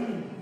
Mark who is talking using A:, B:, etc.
A: Mm.